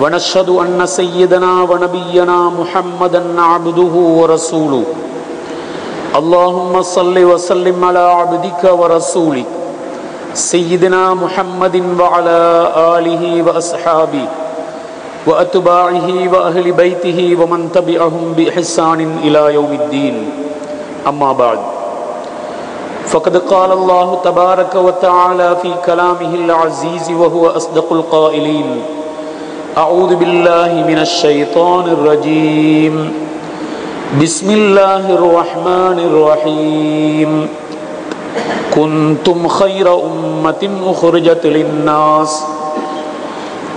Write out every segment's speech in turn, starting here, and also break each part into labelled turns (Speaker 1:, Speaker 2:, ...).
Speaker 1: ونشهد أن سيدنا ونبينا محمدًا عبده ورسوله اللهم صل وسلم على عبدك ورسولك سيدنا محمد وعلى آله وأصحابه وأتباعه وأهل بيته ومن تبعهم بإحسان إلى يوم الدين أما بعد فقد قال الله تبارك وتعالى في كلامه العزيز وهو أصدق القائلين وقال الله تبارك وتعالى أعوذ بالله من الشيطان الرجيم بسم الله الرحمن الرحيم كنتم خير أمة أخرجت للناس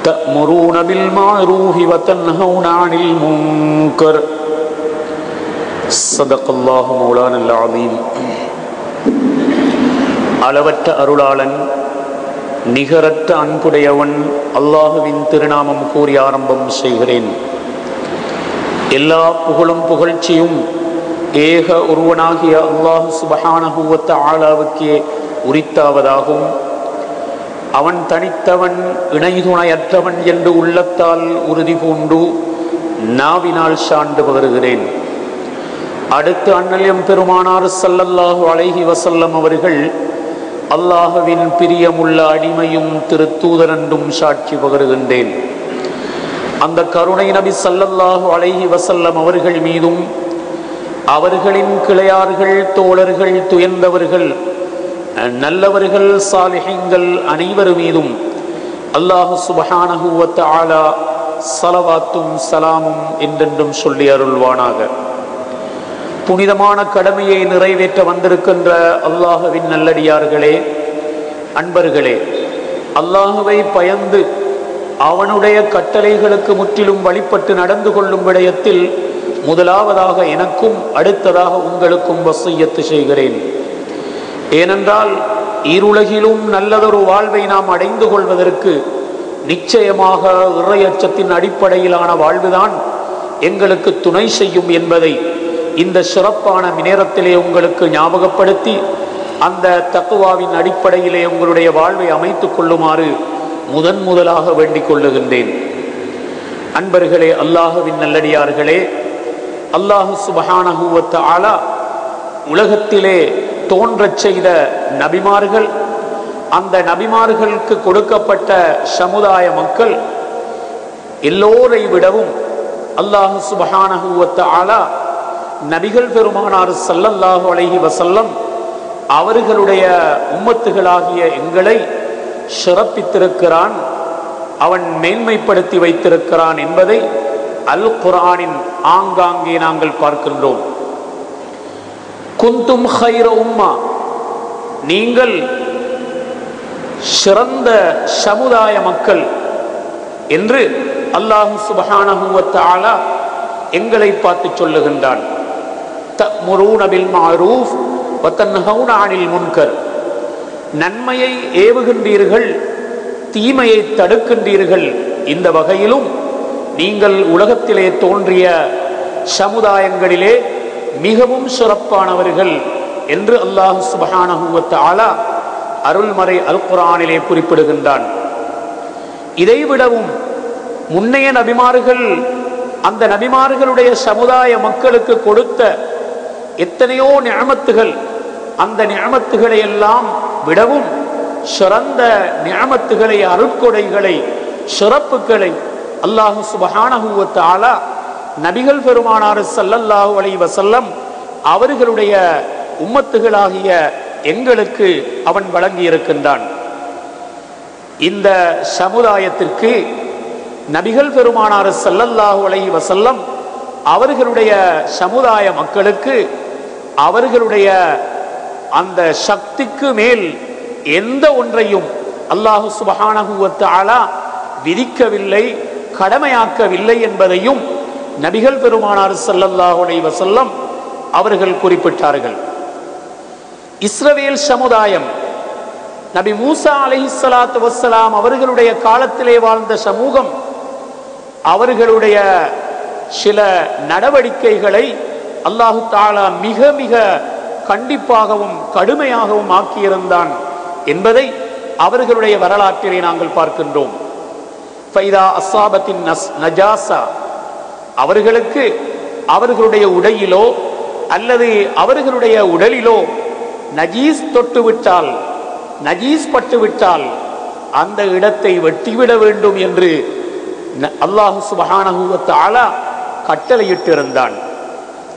Speaker 1: تأمرون بالمعروف وتنهون عن المنكر صدق الله مولانا العظيم அளவற்ற أرولالن நிகரற்ற அன்புடையவன் அல்லாஹுவின் திருநாமம் கூறி ஆரம்பம் செய்கிறேன் எல்லா புகழும் புகழ்ச்சியும் ஏக ஒருவனாகிய அல்லாஹு சுபஹானகுவத்த ஆளாவுக்கே உரித்தாவதாகும் அவன் தனித்தவன் இணைதுணையற்றவன் என்று உள்ளத்தால் உறுதி பூண்டு நாவினால் சான்று வருகிறேன் அடுத்து அன்னலியம் பெருமானார் சல்லல்லாஹு அழகி வசல்லம் அவர்கள் அல்லாஹுவின் பிரியமுள்ள அடிமையும் தூதரண்டும் சாட்சி பகருகின்றேன் அந்த கருணை நபி சல்லல்லாஹு அழகி வசல்லம் அவர்கள் மீதும் அவர்களின் கிளையார்கள் தோழர்கள் துயர்ந்தவர்கள் நல்லவர்கள் சாலிகங்கள் அனைவர் மீதும் அல்லாஹு சுபஹானஹுவத் ஆலா சலவாத்தும் சலாமும் என்றென்றும் சொல்லி அருள்வானாக புனிதமான கடமையை நிறைவேற்ற வந்திருக்கின்ற அல்லாஹுவின் நல்லடியார்களே அன்பர்களே அல்லாஹுவை பயந்து அவனுடைய கட்டளைகளுக்கு முற்றிலும் வழிபட்டு நடந்து கொள்ளும் விடயத்தில் முதலாவதாக எனக்கும் அடுத்ததாக உங்களுக்கும் வசையத்து செய்கிறேன் ஏனென்றால் இருலகிலும் நல்லதொரு வாழ்வை நாம் அடைந்து கொள்வதற்கு நிச்சயமாக இறையச்சத்தின் அடிப்படையிலான வாழ்வுதான் எங்களுக்கு துணை செய்யும் என்பதை இந்த சிறப்பான மினேரத்திலே உங்களுக்கு ஞாபகப்படுத்தி அந்த தக்குவாவின் அடிப்படையிலே உங்களுடைய வாழ்வை அமைத்துக் கொள்ளுமாறு முதன் முதலாக வேண்டிக் கொள்ளுகின்றேன் அன்பர்களே அல்லாஹுவின் நல்லடியார்களே அல்லாஹு சுபஹானஹூவத்த ஆலா உலகத்திலே தோன்றச் செய்த நபிமார்கள் அந்த நபிமார்களுக்கு கொடுக்கப்பட்ட சமுதாய மக்கள் எல்லோரை விடவும் அல்லாஹு சுபஹானஹூவத்த ஆலா நபிகள் பெருமானார் சல்லல்லாஹு அழகி வசல்லம் அவர்களுடைய உம்மத்துகளாகிய எங்களை சிறப்பித்திருக்கிறான் அவன் மேன்மைப்படுத்தி வைத்திருக்கிறான் என்பதை அல் குரானின் ஆங்காங்கே நாங்கள் பார்க்கின்றோம் குந்தும் ஹைர உம்மா நீங்கள் சிறந்த சமுதாய மக்கள் என்று அல்லாஹு சுபஹானஹுவத்தாலா எங்களை பார்த்து சொல்லுகின்றான் மாரூஃப் முன்கர் நன்மையை ஏவுகின்றீர்கள் தீமையை தடுக்கின்றீர்கள் இந்த வகையிலும் நீங்கள் உலகத்திலே தோன்றிய சமுதாயங்களிலே மிகவும் சிறப்பானவர்கள் என்று அல்லாஹ் சுபஹானஹுவத் ஆலா அருள்மறை அல் குரானிலே குறிப்பிடுகின்றான் இதைவிடவும் முன்னைய நபிமார்கள் அந்த நபிமார்களுடைய சமுதாய மக்களுக்கு கொடுத்த எத்தனையோ நியமத்துகள் அந்த நியமத்துகளை எல்லாம் விடவும் சிறந்த நியமத்துகளை அருட்கொடைகளை சிறப்புகளை அல்லாஹு சுபஹானகுவத்த ஆலா நபிகள் பெருமானார் சல்லல்லாஹு அலை வசல்லம் அவர்களுடைய உம்மத்துகளாகிய எங்களுக்கு அவன் வழங்கியிருக்கின்றான் இந்த சமுதாயத்திற்கு நபிகள் பெருமானார் சல்லல்லாஹு அலை வசல்லம் அவர்களுடைய சமுதாய மக்களுக்கு அவர்களுடைய அந்த சக்திக்கு மேல் எந்த ஒன்றையும் அல்லாஹு சுபஹானகுவத்தாலா விதிக்கவில்லை கடமையாக்கவில்லை என்பதையும் நபிகள் பெருமானார் சல்லல்லாஹுடைய வசல்லம் அவர்கள் குறிப்பிட்டார்கள் இஸ்ரவேல் சமுதாயம் நபி மூசா அலி சலாத்து வசலாம் அவர்களுடைய காலத்திலே வாழ்ந்த சமூகம் அவர்களுடைய சில நடவடிக்கைகளை அல்லாஹு தாலா மிக மிக கண்டிப்பாகவும் கடுமையாகவும் ஆக்கியிருந்தான் என்பதை அவர்களுடைய வரலாற்றிலே நாங்கள் பார்க்கின்றோம் ஃபைதா அசாபத்தின் நஜாசா அவர்களுக்கு அவர்களுடைய உடையிலோ அல்லது அவர்களுடைய உடலிலோ நஜீஸ் தொட்டுவிட்டால் நஜீஸ் பட்டுவிட்டால் அந்த இடத்தை வெட்டிவிட வேண்டும் என்று அல்லாஹு சுபஹானஹூவத்தாலா கட்டளையிட்டிருந்தான்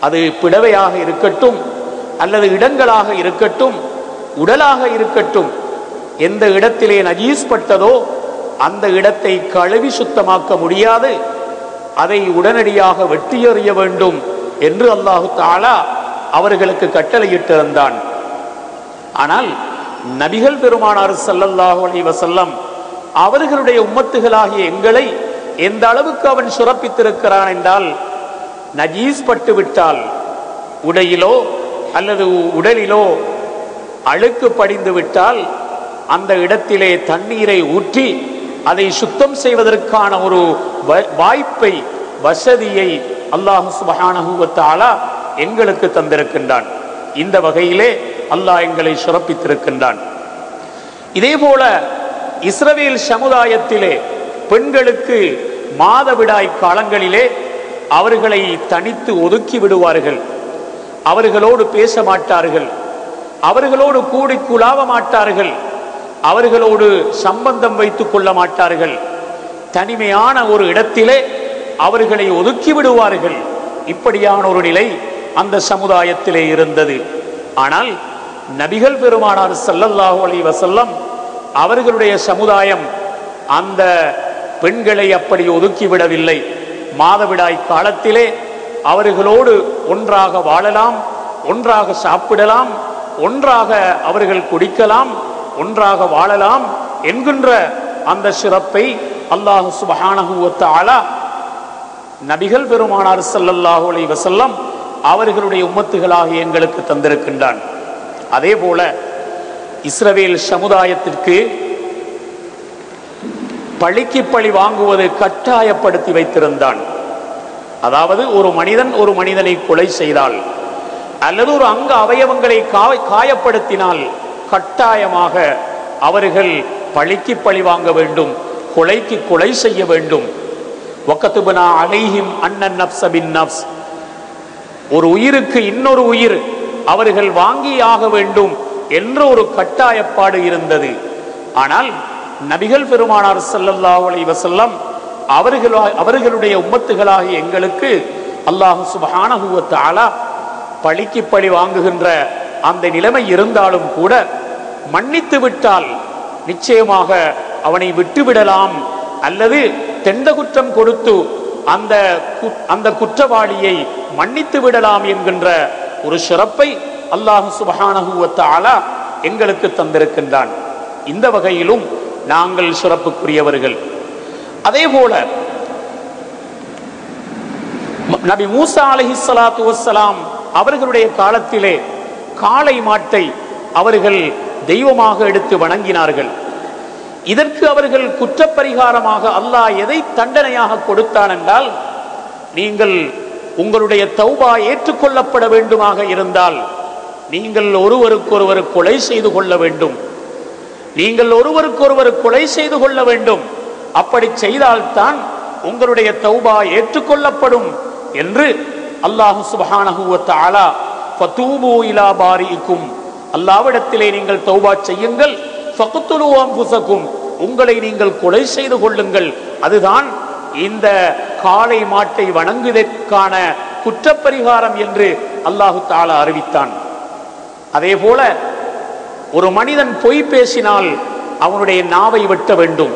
Speaker 1: அது பிடவையாக இருக்கட்டும் அல்லது இடங்களாக இருக்கட்டும் உடலாக இருக்கட்டும் எந்த இடத்திலே நஜீஸ் பட்டதோ அந்த இடத்தை கழுவி சுத்தமாக்க முடியாது அதை உடனடியாக வெட்டி எறிய வேண்டும் என்று அல்லாஹு தாலா அவர்களுக்கு கட்டளையிட்டிருந்தான் ஆனால் நபிகள் பெருமானார் சல்லல்லாஹு அலி வசல்லம் அவர்களுடைய உம்மத்துகளாகிய எங்களை எந்த அளவுக்கு அவன் சுரப்பித்திருக்கிறான் என்றால் நஜீஸ் விட்டால் உடையிலோ அல்லது உடலிலோ அழுக்கு படிந்து விட்டால் அந்த இடத்திலே தண்ணீரை ஊற்றி அதை சுத்தம் செய்வதற்கான ஒரு வாய்ப்பை வசதியை அல்லாஹு எங்களுக்கு தந்திருக்கின்றான் இந்த வகையிலே அல்லாஹ் எங்களை சுரப்பித்திருக்கின்றான் இதே போல இஸ்ரவேல் சமுதாயத்திலே பெண்களுக்கு மாதவிடாய் காலங்களிலே அவர்களை தனித்து ஒதுக்கி விடுவார்கள் அவர்களோடு பேச மாட்டார்கள் அவர்களோடு கூடி குழாவ மாட்டார்கள் அவர்களோடு சம்பந்தம் வைத்துக் கொள்ள மாட்டார்கள் தனிமையான ஒரு இடத்திலே அவர்களை ஒதுக்கி விடுவார்கள் இப்படியான ஒரு நிலை அந்த சமுதாயத்திலே இருந்தது ஆனால் நபிகள் பெருமானார் சல்லல்லாஹு அலி வசல்லம் அவர்களுடைய சமுதாயம் அந்த பெண்களை அப்படி ஒதுக்கிவிடவில்லை மாதவிடாய் காலத்திலே அவர்களோடு ஒன்றாக வாழலாம் ஒன்றாக சாப்பிடலாம் ஒன்றாக அவர்கள் குடிக்கலாம் ஒன்றாக வாழலாம் என்கின்ற அந்த சிறப்பை அல்லாஹு சுபஹானகுவத்த ஆளா நபிகள் பெருமானார் சல்லல்லாஹு அலி வசல்லம் அவர்களுடைய உம்மத்துகளாக எங்களுக்கு தந்திருக்கின்றான் அதே போல இஸ்ரவேல் சமுதாயத்திற்கு பழிக்கு பழி வாங்குவது கட்டாயப்படுத்தி வைத்திருந்தான் அதாவது ஒரு மனிதன் ஒரு மனிதனை கொலை செய்தால் அல்லது ஒரு அங்க அவயவங்களை காயப்படுத்தினால் கட்டாயமாக அவர்கள் பழிக்கு பழி வாங்க வேண்டும் கொலைக்கு கொலை செய்ய வேண்டும் ஒக்கத்துபனா அண்ணன் நப்ஸ் நப்ஸ் ஒரு உயிருக்கு இன்னொரு உயிர் அவர்கள் வாங்கியாக வேண்டும் என்ற ஒரு கட்டாயப்பாடு இருந்தது ஆனால் நபிகள் பெருமானார் சல்லல்லா செல்லம் அவர்களா அவர்களுடைய உமத்துகளாக எங்களுக்கு அல்லாஹு சுபஹானகுவத் ஆலா பழிக்கு பழி வாங்குகின்ற அந்த நிலைமை இருந்தாலும் கூட மன்னித்து விட்டால் நிச்சயமாக அவனை விட்டுவிடலாம் அல்லது தெண்ட குற்றம் கொடுத்து அந்த அந்த குற்றவாளியை மன்னித்து விடலாம் என்கின்ற ஒரு சிறப்பை அல்லாஹு சுபஹானகுவத் ஆலா எங்களுக்கு தந்திருக்கின்றான் இந்த வகையிலும் நாங்கள் சிறப்புக்குரியவர்கள் அதே போல நபி மூசா அலஹி சலாத்து வசலாம் அவர்களுடைய காலத்திலே காளை மாட்டை அவர்கள் தெய்வமாக எடுத்து வணங்கினார்கள் இதற்கு அவர்கள் குற்றப்பரிகாரமாக அல்லாஹ் எதை தண்டனையாக கொடுத்தான் என்றால் நீங்கள் உங்களுடைய தௌபா ஏற்றுக்கொள்ளப்பட வேண்டுமாக இருந்தால் நீங்கள் ஒருவருக்கொருவர் கொலை செய்து கொள்ள வேண்டும் நீங்கள் ஒருவருக்கொருவர் கொலை செய்து கொள்ள வேண்டும் அப்படி செய்தால்தான் உங்களுடைய தௌபா ஏற்றுக்கொள்ளப்படும் என்று அல்லாஹு சுபஹானஹுவத்தாலா பாரிக்கும் அல்லாவிடத்திலே நீங்கள் தௌபா செய்யுங்கள் உங்களை நீங்கள் கொலை செய்து கொள்ளுங்கள் அதுதான் இந்த காளை மாட்டை வணங்குவதற்கான குற்றப்பரிகாரம் என்று அல்லாஹு தாலா அறிவித்தான் அதே போல ஒரு மனிதன் பொய் பேசினால் அவனுடைய நாவை வெட்ட வேண்டும்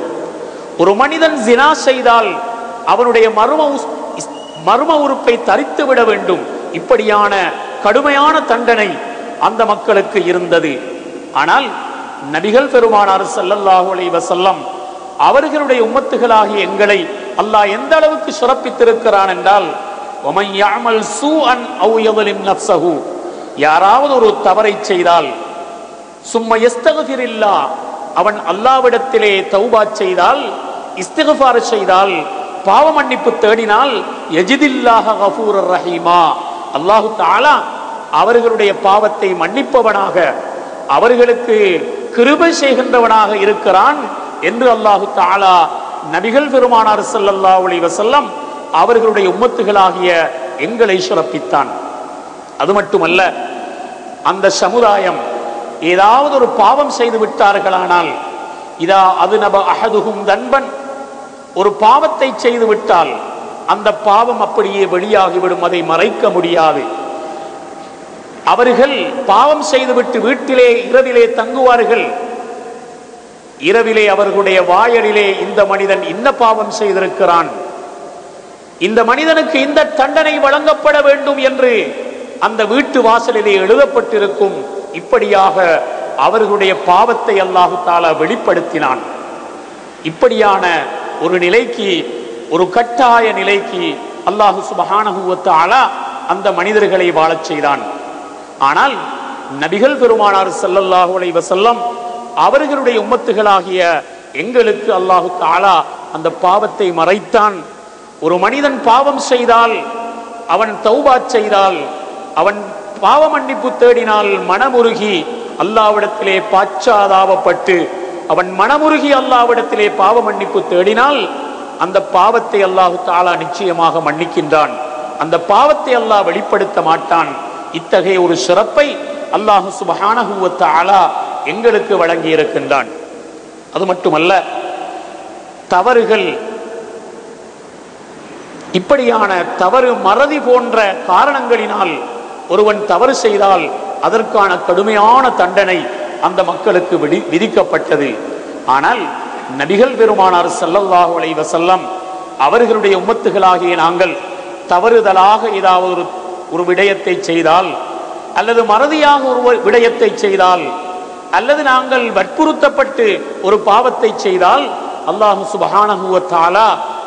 Speaker 1: ஒரு மனிதன் ஜினா செய்தால் அவனுடைய மரும மர்ம உறுப்பை தரித்து விட வேண்டும் இப்படியான கடுமையான தண்டனை அந்த மக்களுக்கு இருந்தது ஆனால் நபிகள் பெருமானார் சல்லல்லாஹு அலை வசல்லம் அவர்களுடைய உமத்துகளாகிய எங்களை அல்லாஹ் எந்த அளவுக்கு சுரப்பித்திருக்கிறான் என்றால் சூ யாராவது ஒரு தவறை செய்தால் சும்மா எஸ்தகதிரில்லா அவன் அல்லாவிடத்திலே தௌபா செய்தால் இஸ்திகபார செய்தால் பாவ மன்னிப்பு தேடினால் எஜிதில்லாக கபூர் ரஹீமா அல்லாஹு தாலா அவர்களுடைய பாவத்தை மன்னிப்பவனாக அவர்களுக்கு கிருபை செய்கின்றவனாக இருக்கிறான் என்று அல்லாஹு தாலா நபிகள் பெருமானார் சல்லல்லா ஒளி வசல்லம் அவர்களுடைய உம்மத்துகளாகிய எங்களை சுரப்பித்தான் அது மட்டுமல்ல அந்த சமுதாயம் ஏதாவது ஒரு பாவம் செய்து விட்டார்களானால் இதா அது நப அகதுகும் தன்பன் ஒரு பாவத்தை செய்து விட்டால் அந்த பாவம் அப்படியே வெளியாகிவிடும் அதை மறைக்க முடியாது அவர்கள் பாவம் செய்துவிட்டு வீட்டிலே இரவிலே தங்குவார்கள் இரவிலே அவர்களுடைய வாயலிலே இந்த மனிதன் இந்த பாவம் செய்திருக்கிறான் இந்த மனிதனுக்கு இந்த தண்டனை வழங்கப்பட வேண்டும் என்று அந்த வீட்டு வாசலிலே எழுதப்பட்டிருக்கும் இப்படியாக அவர்களுடைய பாவத்தை அல்லாஹு தாலா வெளிப்படுத்தினான் இப்படியான ஒரு நிலைக்கு ஒரு கட்டாய நிலைக்கு அல்லாஹு சுபஹானகுவத்தாலா அந்த மனிதர்களை வாழச் செய்தான் ஆனால் நபிகள் பெருமானார் சல்லல்லாஹு வசல்லம் அவர்களுடைய உம்மத்துகளாகிய எங்களுக்கு அல்லாஹு தாலா அந்த பாவத்தை மறைத்தான் ஒரு மனிதன் பாவம் செய்தால் அவன் தௌபா செய்தால் அவன் பாவ மன்னிப்பு தேடினால் மனமுருகி அல்லாவிடத்திலே பாச்சாதாவப்பட்டு அவன் மனமுருகி அல்லாவிடத்திலே பாவ மன்னிப்பு தேடினால் அந்த பாவத்தை அல்லாஹு தாலா நிச்சயமாக மன்னிக்கின்றான் அந்த பாவத்தை அல்லாஹ் வெளிப்படுத்த மாட்டான் இத்தகைய ஒரு சிறப்பை அல்லாஹு சுபஹானஹுவத்த ஆலா எங்களுக்கு வழங்கி இருக்கின்றான் அது மட்டுமல்ல தவறுகள் இப்படியான தவறு மறதி போன்ற காரணங்களினால் ஒருவன் தவறு செய்தால் அதற்கான கடுமையான தண்டனை அந்த மக்களுக்கு விடி விதிக்கப்பட்டது ஆனால் நபிகள் பெருமானார் செல்லல்லாஹு அலைவ செல்லம் அவர்களுடைய உமத்துகளாகிய நாங்கள் தவறுதலாக ஏதாவது ஒரு ஒரு விடயத்தை செய்தால் அல்லது மறதியாக ஒரு விடயத்தை செய்தால் அல்லது நாங்கள் வற்புறுத்தப்பட்டு ஒரு பாவத்தை செய்தால் அல்லாஹு சுபஹானஹுவ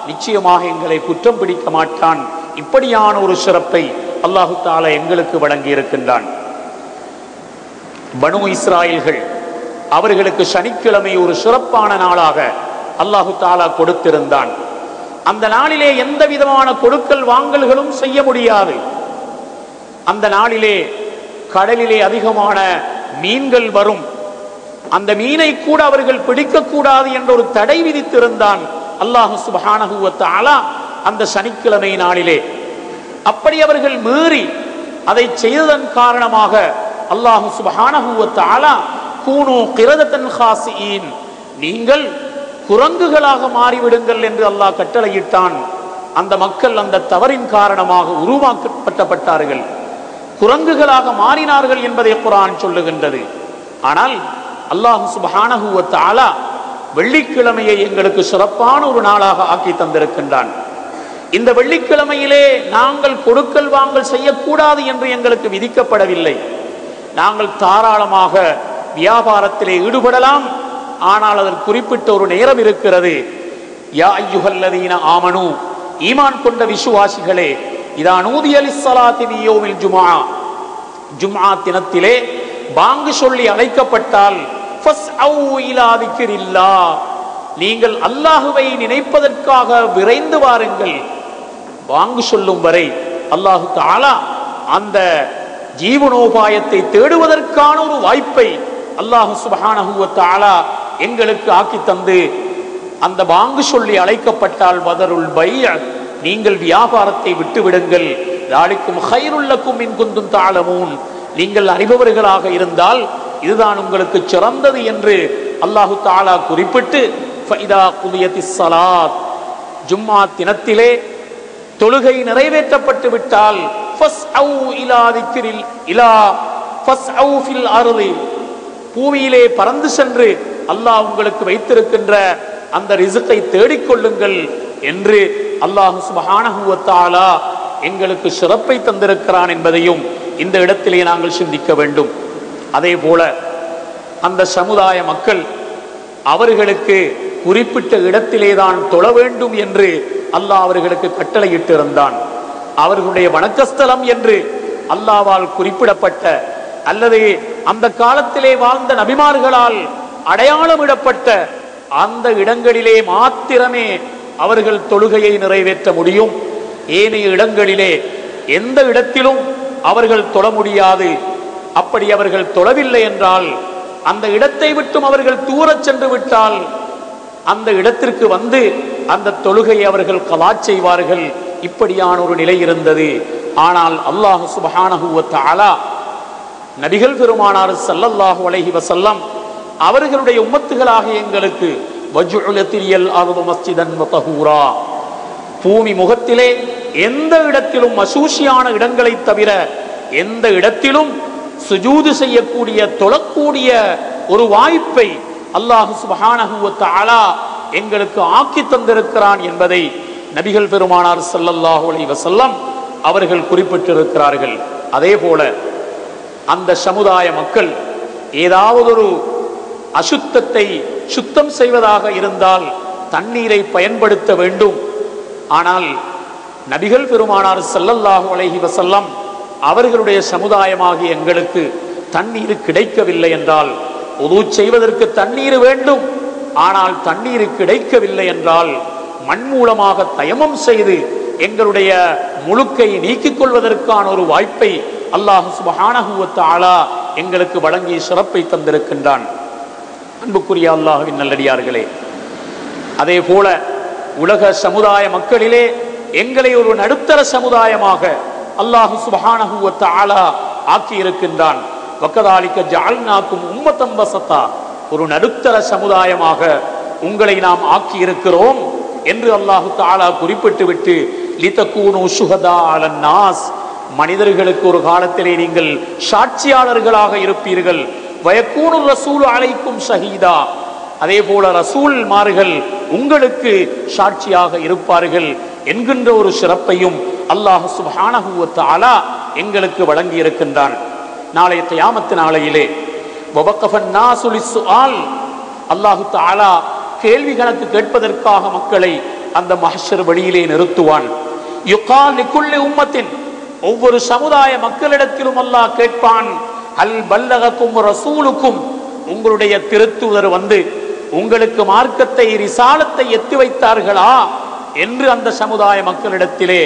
Speaker 1: நிச்சயமாக எங்களை குற்றம் பிடிக்க மாட்டான் இப்படியான ஒரு சிறப்பை அல்லாஹு தாலா எங்களுக்கு வழங்கி இருக்கின்றான் பனு இஸ்ராயல்கள் அவர்களுக்கு சனிக்கிழமை ஒரு சிறப்பான நாளாக அல்லாஹு தாலா கொடுத்திருந்தான் அந்த நாளிலே எந்த விதமான கொடுக்கல் வாங்கல்களும் செய்ய முடியாது அந்த நாளிலே கடலிலே அதிகமான மீன்கள் வரும் அந்த மீனை கூட அவர்கள் பிடிக்கக்கூடாது என்ற ஒரு தடை விதித்திருந்தான் அல்லாஹு சுபானகுவத்தாலா அந்த சனிக்கிழமை நாளிலே அப்படி அவர்கள் மீறி அதை செய்ததன் காரணமாக அல்லாஹு சுபஹான கூனு நீங்கள் குரங்குகளாக மாறிவிடுங்கள் என்று அல்லாஹ் கட்டளையிட்டான் அந்த மக்கள் அந்த தவறின் காரணமாக உருவாக்கப்பட்டப்பட்டார்கள் குரங்குகளாக மாறினார்கள் என்பதை குரான் சொல்லுகின்றது ஆனால் அல்லாஹு சுபஹானஹூவத்தாலா வெள்ளிக்கிழமையை எங்களுக்கு சிறப்பான ஒரு நாளாக ஆக்கி தந்திருக்கின்றான் இந்த வெள்ளிக்கிழமையிலே நாங்கள் கொடுக்கல் வாங்கல் செய்யக்கூடாது என்று எங்களுக்கு விதிக்கப்படவில்லை நாங்கள் தாராளமாக வியாபாரத்திலே ஈடுபடலாம் ஆனால் அதற்கு குறிப்பிட்ட ஒரு நேரம் இருக்கிறது யா ஐயுகல்லதீன ஆமனு ஈமான் கொண்ட விசுவாசிகளே இதான் ஊதி அலி சலாத்தி ஜுமா ஜும்ஆ தினத்திலே பாங்கு சொல்லி அழைக்கப்பட்டால் ஃபஸ் நீங்கள் அல்லாஹுவை நினைப்பதற்காக விரைந்து வாருங்கள் வாங்கு சொல்லும் வரை அல்லாஹு தாலா அந்த ஜீவனோபாயத்தை தேடுவதற்கான ஒரு வாய்ப்பை அல்லாஹு சுபானா எங்களுக்கு ஆக்கி தந்து அந்த வாங்கு சொல்லி அழைக்கப்பட்டால் வதருள் பைய நீங்கள் வியாபாரத்தை விட்டுவிடுங்கள் தாளிக்கும் ஹைருள்ளக்கும் குந்தும் தாளமும் நீங்கள் அறிபவர்களாக இருந்தால் இதுதான் உங்களுக்கு சிறந்தது என்று அல்லாஹு தாலா குறிப்பிட்டு ஜும்மா தினத்திலே தொழுகை நிறைவேற்றப்பட்டு விட்டால் பூமியிலே பறந்து சென்று அல்லாஹ் உங்களுக்கு வைத்திருக்கின்ற அந்த ரிசுக்கை கொள்ளுங்கள் என்று அல்லாஹு சுபஹானஹுவத்தாலா எங்களுக்கு சிறப்பை தந்திருக்கிறான் என்பதையும் இந்த இடத்திலே நாங்கள் சிந்திக்க வேண்டும் அதே போல அந்த சமுதாய மக்கள் அவர்களுக்கு குறிப்பிட்ட இடத்திலேதான் தொழ வேண்டும் என்று அல்லாஹ் அவர்களுக்கு கட்டளையிட்டிருந்தான் அவர்களுடைய வணக்கஸ்தலம் என்று அல்லாவால் குறிப்பிடப்பட்ட அல்லது அந்த காலத்திலே வாழ்ந்த நபிமார்களால் அடையாளமிடப்பட்ட அந்த இடங்களிலே மாத்திரமே அவர்கள் தொழுகையை நிறைவேற்ற முடியும் ஏனைய இடங்களிலே எந்த இடத்திலும் அவர்கள் தொழ முடியாது அப்படி அவர்கள் தொழவில்லை என்றால் அந்த இடத்தை விட்டும் அவர்கள் தூரச் சென்று விட்டால் அந்த இடத்திற்கு வந்து அந்த தொழுகை அவர்கள் கலா செய்வார்கள் இப்படியான ஒரு நிலை இருந்தது ஆனால் அல்லாஹு சுபஹானா நபிகள் பெருமானார் சல்லல்லாஹு அலஹி வசல்லம் அவர்களுடைய உம்மத்துகளாக எங்களுக்கு பூமி முகத்திலே எந்த இடத்திலும் மசூசியான இடங்களை தவிர எந்த இடத்திலும் சுஜூது செய்யக்கூடிய தொழக்கூடிய ஒரு வாய்ப்பை அல்லாஹு எங்களுக்கு ஆக்கி தந்திருக்கிறான் என்பதை நபிகள் பெருமானார் சல்லாஹு அலி வசல்லம் அவர்கள் குறிப்பிட்டிருக்கிறார்கள் அதே போல அந்த சமுதாய மக்கள் ஏதாவது ஒரு அசுத்தத்தை சுத்தம் செய்வதாக இருந்தால் தண்ணீரை பயன்படுத்த வேண்டும் ஆனால் நபிகள் பெருமானார் சல்லல்லாஹு அழகி வசல்லம் அவர்களுடைய சமுதாயமாக எங்களுக்கு தண்ணீர் கிடைக்கவில்லை என்றால் உது செய்வதற்கு தண்ணீர் வேண்டும் ஆனால் தண்ணீர் கிடைக்கவில்லை என்றால் மண் மூலமாக தயமம் செய்து எங்களுடைய முழுக்கை நீக்கிக் கொள்வதற்கான ஒரு வாய்ப்பை அல்லாஹு சுபஹானகுவத்த ஆளா எங்களுக்கு வழங்கி சிறப்பை தந்திருக்கின்றான் அன்புக்குரிய அல்லாஹுவின் நல்லடியார்களே அதே போல உலக சமுதாய மக்களிலே எங்களை ஒரு நடுத்தர சமுதாயமாக அல்லாஹு சுபஹானகுவத்த ஆளா ஆக்கி இருக்கின்றான் வக்கதாலிக்க ஜால்நாக்கும் உம்மத்தம் ஒரு நடுத்தர சமுதாயமாக உங்களை நாம் ஆக்கி இருக்கிறோம் என்று அல்லாஹு தாலா குறிப்பிட்டு விட்டு சுகதா அலன் நாஸ் மனிதர்களுக்கு ஒரு காலத்திலே நீங்கள் சாட்சியாளர்களாக இருப்பீர்கள் வயக்கூனு ரசூல் அழைக்கும் ஷஹீதா அதே போல மாறுகள் உங்களுக்கு சாட்சியாக இருப்பார்கள் என்கின்ற ஒரு சிறப்பையும் அல்லாஹ் ஆலா எங்களுக்கு வழங்கி இருக்கின்றான் நாளைய தியாமத்து நாளையிலே அல்லாஹு தாலா கேள்வி கணக்கு கேட்பதற்காக மக்களை அந்த மஹர் வழியிலே நிறுத்துவான் உம்மத்தின் ஒவ்வொரு சமுதாய மக்களிடத்திலும் அல்லாஹ் கேட்பான் அல் பல்லகக்கும் ரசூலுக்கும் உங்களுடைய திருத்துதர் வந்து உங்களுக்கு மார்க்கத்தை ரிசாலத்தை எத்தி வைத்தார்களா என்று அந்த சமுதாய மக்களிடத்திலே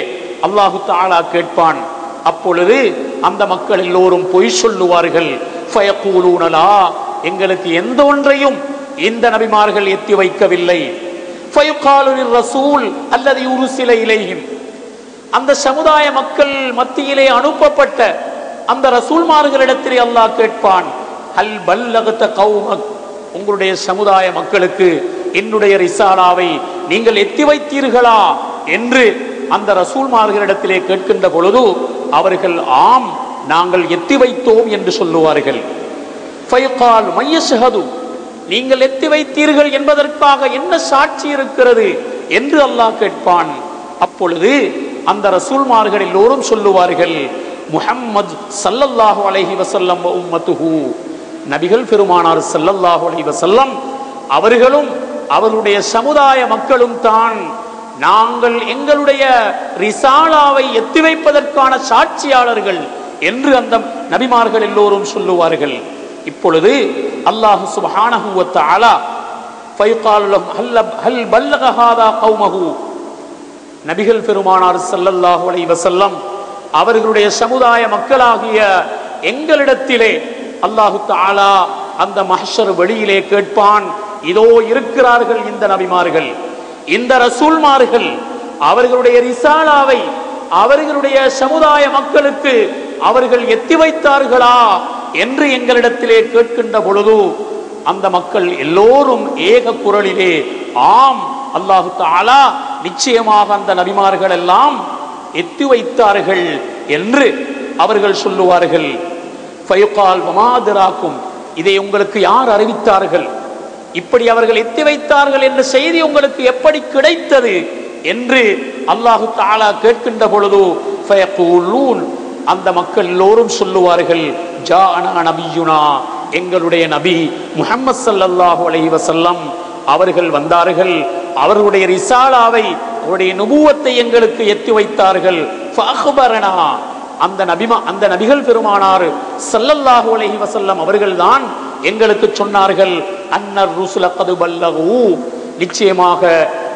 Speaker 1: அல்லாஹு தாலா கேட்பான் அப்பொழுது அந்த மக்கள் எல்லோரும் பொய் சொல்லுவார்கள் எங்களுக்கு எந்த ஒன்றையும் இந்த நபிமார்கள் எத்தி வைக்கவில்லை ரசூல் அல்லது ஒரு சில இலையும் அந்த சமுதாய மக்கள் மத்தியிலே அனுப்பப்பட்ட அந்த ரசூல்மார்களிடத்திலே அல்லாஹ் கேட்பான் அல் உங்களுடைய சமுதாய மக்களுக்கு என்னுடைய ரிசாலாவை நீங்கள் எத்தி வைத்தீர்களா என்று அந்த ரசூல்மார்களிடத்திலே கேட்கின்ற பொழுது அவர்கள் ஆம் நாங்கள் எத்தி வைத்தோம் என்று சொல்லுவார்கள் நீங்கள் எத்தி வைத்தீர்கள் என்பதற்காக என்ன சாட்சி இருக்கிறது என்று அல்லாஹ் கேட்பான் அப்பொழுது அந்த ரசூல்மார்கள் எல்லோரும் சொல்லுவார்கள் முஹம்மது சல்லல்லாஹு அலஹி வசல்லம் உம்மத்துஹு நபிகள் பெருமானார் சல்லல்லாஹு அலஹி வசல்லம் அவர்களும் அவருடைய சமுதாய மக்களும் தான் நாங்கள் எங்களுடைய ரிசாலாவை எத்தி வைப்பதற்கான சாட்சியாளர்கள் என்று அந்த நபிமார்கள் எல்லோரும் சொல்லுவார்கள் இப்பொழுது அல்லாஹு சுபஹானஹுவத்த அலா நபிகள் பெருமானார் சல்லல்லாஹு அலை வசல்லம் அவர்களுடைய சமுதாய மக்களாகிய எங்களிடத்திலே அல்லாஹு தாலா அந்த மஹர் வெளியிலே கேட்பான் இதோ இருக்கிறார்கள் இந்த நபிமார்கள் இந்த ரசூல்மார்கள் அவர்களுடைய ரிசாலாவை அவர்களுடைய சமுதாய மக்களுக்கு அவர்கள் எத்தி வைத்தார்களா என்று எங்களிடத்திலே கேட்கின்ற பொழுது அந்த மக்கள் எல்லோரும் ஏக குரலிலே ஆம் அல்லாஹு தாலா நிச்சயமாக அந்த நபிமார்கள் எல்லாம் எத்தி வைத்தார்கள் என்று அவர்கள் சொல்லுவார்கள் இதை உங்களுக்கு யார் அறிவித்தார்கள் இப்படி அவர்கள் எத்தி வைத்தார்கள் என்ற செய்தி உங்களுக்கு எப்படி கிடைத்தது என்று அல்லாஹு தாலா கேட்கின்ற பொழுது அந்த மக்கள் எல்லோரும் சொல்லுவார்கள் நபியுனா எங்களுடைய நபி முகமது சல்லாஹூ அலஹி வசல்லம் அவர்கள் வந்தார்கள் அவர்களுடைய ரிசாலாவை அவருடைய நுபுவத்தை எங்களுக்கு எத்தி வைத்தார்கள் அந்த நபிமா அந்த நபிகள் பெருமானார் சல்லல்லாஹு அலஹி வசல்லம் அவர்கள்தான் எங்களுக்கு சொன்னார்கள் அன்னர் ருசுல கதுபல்லகு நிச்சயமாக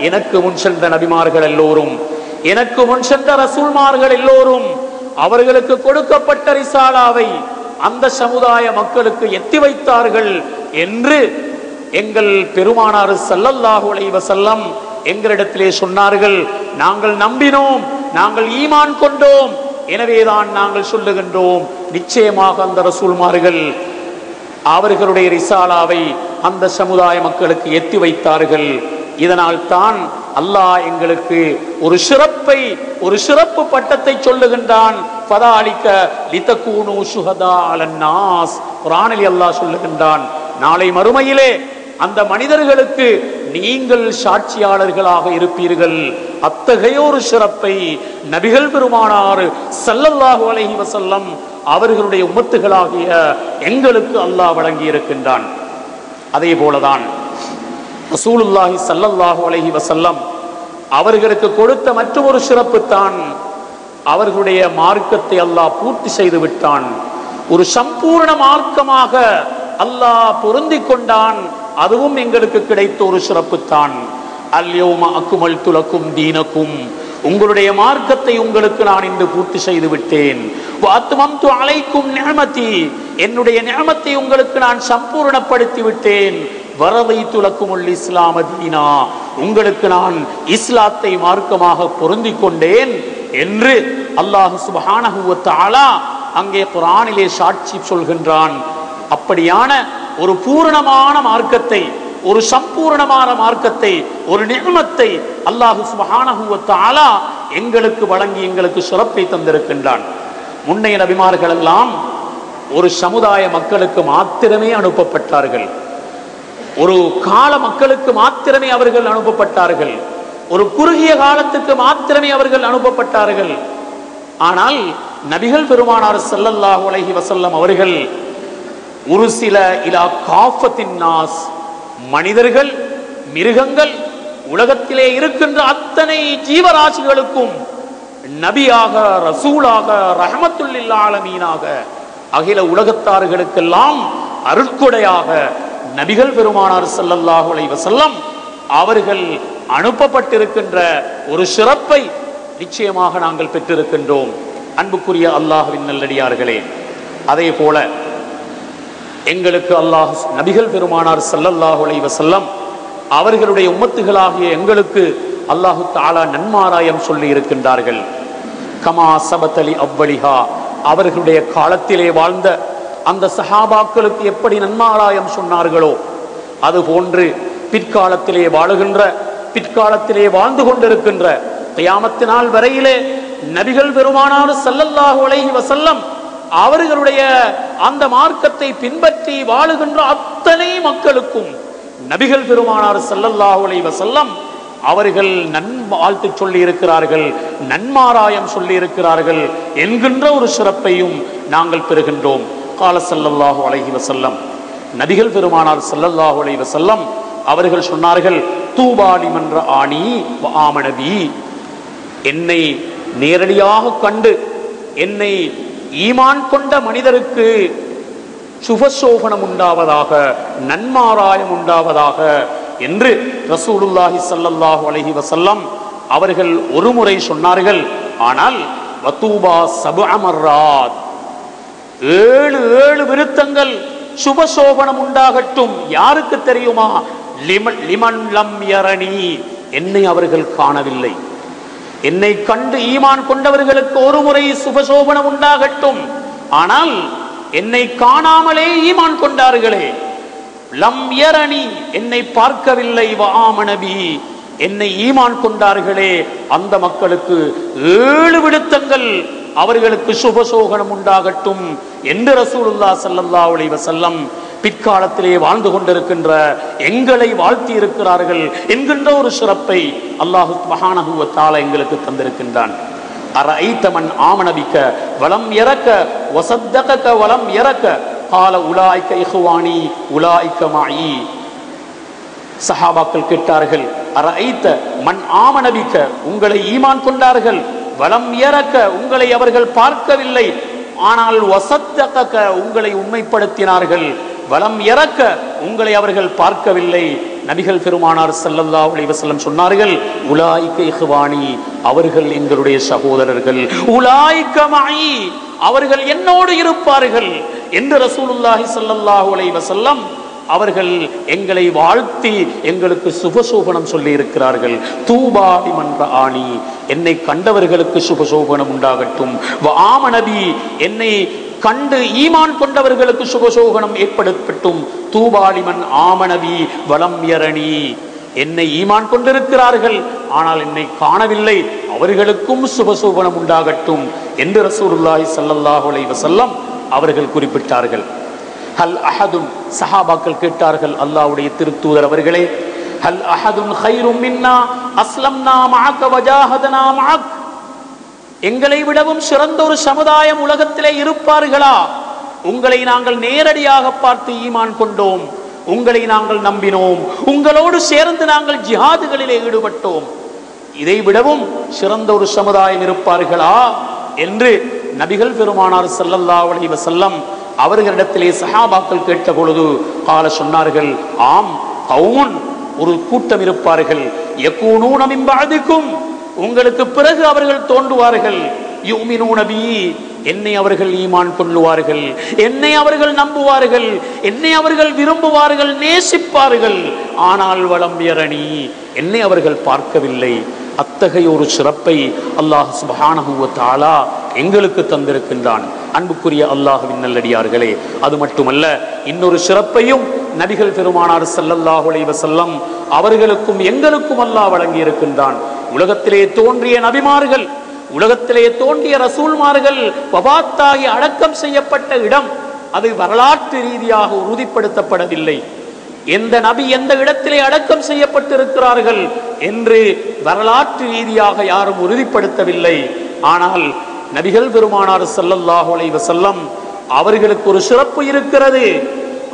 Speaker 1: எனக்கு முன் சென்ற நபிமார்கள் எல்லோரும் எனக்கு முன் சென்ற ரசூல்மார்கள் எல்லோரும் அவர்களுக்கு கொடுக்கப்பட்ட ரிசாலாவை அந்த சமுதாய மக்களுக்கு எத்தி வைத்தார்கள் என்று எங்கள் பெருமானாறு சல்லல்லாஹு வசல்லம் எங்களிடத்திலே சொன்னார்கள் நாங்கள் நம்பினோம் நாங்கள் ஈமான் கொண்டோம் எனவேதான் நாங்கள் சொல்லுகின்றோம் நிச்சயமாக அந்த ரசூல்மார்கள் அவர்களுடைய ரிசாலாவை அந்த சமுதாய மக்களுக்கு எத்தி வைத்தார்கள் இதனால் தான் அல்லாஹ் எங்களுக்கு ஒரு சிறப்பை ஒரு சிறப்பு பட்டத்தை சொல்லுகின்றான் அல்லாஹ் சொல்லுகின்றான் நாளை மறுமையிலே அந்த மனிதர்களுக்கு நீங்கள் சாட்சியாளர்களாக இருப்பீர்கள் அத்தகைய ஒரு சிறப்பை நபிகள் பெருமானார் சல்லல்லாஹு அலஹி வசல்லம் அவர்களுடைய உமத்துகளாகிய எங்களுக்கு அல்லாஹ் வழங்கி இருக்கின்றான் அதே போலதான் ரசூலுல்லாஹி சல்லல்லாஹு அலஹி வசல்லம் அவர்களுக்கு கொடுத்த மற்றொரு சிறப்பு தான் அவர்களுடைய மார்க்கத்தை அல்லாஹ் பூர்த்தி செய்து விட்டான் ஒரு சம்பூர்ண மார்க்கமாக அல்லாஹ் பொருந்தி கொண்டான் அதுவும் எங்களுக்கு கிடைத்த ஒரு சிறப்பு தான் அல்யோமா அக்குமல் துலக்கும் தீனக்கும் உங்களுடைய மார்க்கத்தை உங்களுக்கு நான் இன்று பூர்த்தி செய்து விட்டேன் அழைக்கும் என்னுடைய நியமத்தை உங்களுக்கு நான் சம்பூர்ணப்படுத்தி விட்டேன் வரவை துலக்குமுள் இஸ்லாமதீனா உங்களுக்கு நான் இஸ்லாத்தை மார்க்கமாக பொருந்தி கொண்டேன் என்று அல்லாஹு சுபானகுவத்தாலா அங்கே குரானிலே சாட்சி சொல்கின்றான் அப்படியான ஒரு பூரணமான மார்க்கத்தை ஒரு சம்பூர்ணமான மார்க்கத்தை ஒரு நிகமத்தை அல்லாஹு ஆலா எங்களுக்கு வழங்கி எங்களுக்கு சிறப்பை தந்திருக்கின்றான் முன்னைய நபிமார்கள் எல்லாம் ஒரு சமுதாய மக்களுக்கு மாத்திரமே அனுப்பப்பட்டார்கள் ஒரு கால மக்களுக்கு மாத்திரமே அவர்கள் அனுப்பப்பட்டார்கள் ஒரு குறுகிய காலத்துக்கு மாத்திரமே அவர்கள் அனுப்பப்பட்டார்கள் ஆனால் நபிகள் பெருமானார் செல்லல்லாஹு அலஹி வசல்லம் அவர்கள் ஒரு சில இலா காஃபத்தின் நாஸ் மனிதர்கள் மிருகங்கள் உலகத்திலே இருக்கின்ற அத்தனை ஜீவராசிகளுக்கும் நபியாக ரசூலாக ரஹமத்துல்லில் ஆலமீனாக அகில உலகத்தார்களுக்கெல்லாம் அருட்கொடையாக நபிகள் பெருமானார் சல்லல்லாஹு வசல்லம் அவர்கள் அனுப்பப்பட்டிருக்கின்ற ஒரு சிறப்பை நிச்சயமாக நாங்கள் பெற்றிருக்கின்றோம் அன்புக்குரிய அல்லாஹுவின் நல்லடியார்களே அதே போல எங்களுக்கு அல்லாஹ் நபிகள் பெருமானார் சல்லல்லாஹுலை வசல்லம் அவர்களுடைய உம்மத்துகளாகிய எங்களுக்கு அல்லாஹு தாலா நன்மாராயம் சொல்லி இருக்கின்றார்கள் கமா சபத்தலி அவ்வளிஹா அவர்களுடைய காலத்திலே வாழ்ந்த அந்த சஹாபாக்களுக்கு எப்படி நன்மாராயம் சொன்னார்களோ அதுபோன்று பிற்காலத்திலே வாழுகின்ற பிற்காலத்திலே வாழ்ந்து கொண்டிருக்கின்ற கையாமத்தினால் வரையிலே நபிகள் பெருமானார் சல்லல்லாஹு அலைஹி வசல்லம் அவர்களுடைய அந்த மார்க்கத்தை பின்பற்றி வாழுகின்ற அத்தனை மக்களுக்கும் நபிகள் பெருமானார் செல்லல்லாஹுலை வசல்லம் அவர்கள் நன்வாழ்த்து சொல்லி இருக்கிறார்கள் நன்மாராயம் சொல்லி இருக்கிறார்கள் என்கின்ற ஒரு சிறப்பையும் நாங்கள் பெறுகின்றோம் கால செல்லல்லாஹு அலஹி வசல்லம் நபிகள் பெருமானார் செல்லல்லாஹு அலை வசல்லம் அவர்கள் சொன்னார்கள் தூபாலி மன்ற ஆணி ஆமணவி என்னை நேரடியாக கண்டு என்னை ஈமான் கொண்ட மனிதருக்கு சுபசோபனம் உண்டாவதாக நன்மாராயம் உண்டாவதாக என்று ரசூலுல்லாஹி சல்லல்லாஹு அலஹி வசல்லம் அவர்கள் ஒரு முறை சொன்னார்கள் ஆனால் வத்தூபா சபு அமர்ராத் ஏழு ஏழு விருத்தங்கள் சுபசோபனம் உண்டாகட்டும் யாருக்கு தெரியுமா லிமன் லிமன் லம் யரணி என்னை அவர்கள் காணவில்லை என்னை கண்டு ஈமான் கொண்டவர்களுக்கு ஒரு முறை சுபசோபனம் உண்டாகட்டும் ஆனால் என்னை காணாமலே ஈமான் கொண்டார்களே லம் எரணி என்னை பார்க்கவில்லை வாமனபி என்னை ஈமான் கொண்டார்களே அந்த மக்களுக்கு ஏழு விடுத்தங்கள் அவர்களுக்கு சுபசோகனம் உண்டாகட்டும் என்று ரசூலுல்லா சல்லல்லா அலைவசல்லம் பிற்காலத்திலே வாழ்ந்து கொண்டிருக்கின்ற எங்களை வாழ்த்தி இருக்கிறார்கள் என்கின்ற ஒரு சிறப்பை அல்லாஹு மகானகுவத்தால எங்களுக்கு தந்திருக்கின்றான் அரைத்தமன் ஆமணவிக்க வளம் இறக்க வசத்தக வளம் இறக்க கால உலாய்க்க இஹுவானி உலாய்க்க மாயி சஹாபாக்கள் கேட்டார்கள் ஐத்த மண் ஆமணவிக்க உங்களை ஈமான் கொண்டார்கள் வளம் இறக்க உங்களை அவர்கள் பார்க்கவில்லை ஆனால் வசத்தக உங்களை உண்மைப்படுத்தினார்கள் வளம் இறக்க உங்களை அவர்கள் பார்க்கவில்லை நபிகள் பெருமானார் சல்லல்லா அலிவசல்லம் சொன்னார்கள் உலாய்க்க அவர்கள் எங்களுடைய சகோதரர்கள் உலாய்க்கமாயி அவர்கள் என்னோடு இருப்பார்கள் என்று ரசூலுல்லாஹி சல்லல்லாஹு அலைவசல்லம் அவர்கள் எங்களை வாழ்த்தி எங்களுக்கு சுபசோபனம் சொல்லி இருக்கிறார்கள் தூபாடி மன்ற ஆணி என்னை கண்டவர்களுக்கு சுபசோபனம் உண்டாகட்டும் ஆமநபி என்னை கண்டு ஈமான் கொண்டவர்களுக்கு சுகசோகனம் ஏற்படுத்தட்டும் தூபாலிமன் ஆமணவி வலம் எரணி என்னை ஈமான் கொண்டிருக்கிறார்கள் ஆனால் என்னை காணவில்லை அவர்களுக்கும் சுபசோபனம் உண்டாகட்டும் என்று ரசூருல்லாய் சல்லல்லாஹு வசல்லம் அவர்கள் குறிப்பிட்டார்கள் ஹல் அஹதுன் சஹாபாக்கள் கேட்டார்கள் அல்லாவுடைய திருத்தூதர் அவர்களே ஹல் அஹதுன் ஹைரும் மின்னா அஸ்லம்னா மஅக வஜாஹதனா மஅக் எங்களை விடவும் சிறந்த ஒரு சமுதாயம் உலகத்திலே இருப்பார்களா உங்களை நாங்கள் நேரடியாக பார்த்து ஈமான் கொண்டோம் உங்களை நாங்கள் நம்பினோம் உங்களோடு சேர்ந்து நாங்கள் ஜிஹாதுகளிலே ஈடுபட்டோம் இதை விடவும் சிறந்த ஒரு சமுதாயம் இருப்பார்களா என்று நபிகள் பெருமானார் செல்லல்லா அலி செல்லம் அவர்களிடத்திலே சஹாபாக்கள் கேட்ட பொழுது கால சொன்னார்கள் ஆம் கவுன் ஒரு கூட்டம் இருப்பார்கள் எக்கூனூன் அதிக்கும் உங்களுக்கு பிறகு அவர்கள் தோன்றுவார்கள் என்னை அவர்கள் ஈமான் கொள்ளுவார்கள் என்னை அவர்கள் நம்புவார்கள் என்னை அவர்கள் விரும்புவார்கள் நேசிப்பார்கள் ஆனால் வளம் எரணி என்னை அவர்கள் பார்க்கவில்லை அத்தகைய ஒரு சிறப்பை அல்லாஹ் சுபானா எங்களுக்கு தந்திருக்கின்றான் அன்புக்குரிய அல்லாஹுவின் நல்லடியார்களே அது மட்டுமல்ல இன்னொரு சிறப்பையும் நபிகள் பெருமானார் செல்லல்லாஹுலை வசல்லம் அவர்களுக்கும் எங்களுக்கும் அல்லாஹ் வழங்கி இருக்கின்றான் உலகத்திலே தோன்றிய நபிமார்கள் உலகத்திலே தோன்றிய ரசூல்மார்கள் பபாத்தாகி அடக்கம் செய்யப்பட்ட இடம் அது வரலாற்று ரீதியாக உறுதிப்படுத்தப்படவில்லை எந்த நபி எந்த இடத்திலே அடக்கம் செய்யப்பட்டிருக்கிறார்கள் என்று வரலாற்று ரீதியாக யாரும் உறுதிப்படுத்தவில்லை ஆனால் நபிகள் பெருமானார் சல்லல்லாஹு செல்லம் அவர்களுக்கு ஒரு சிறப்பு இருக்கிறது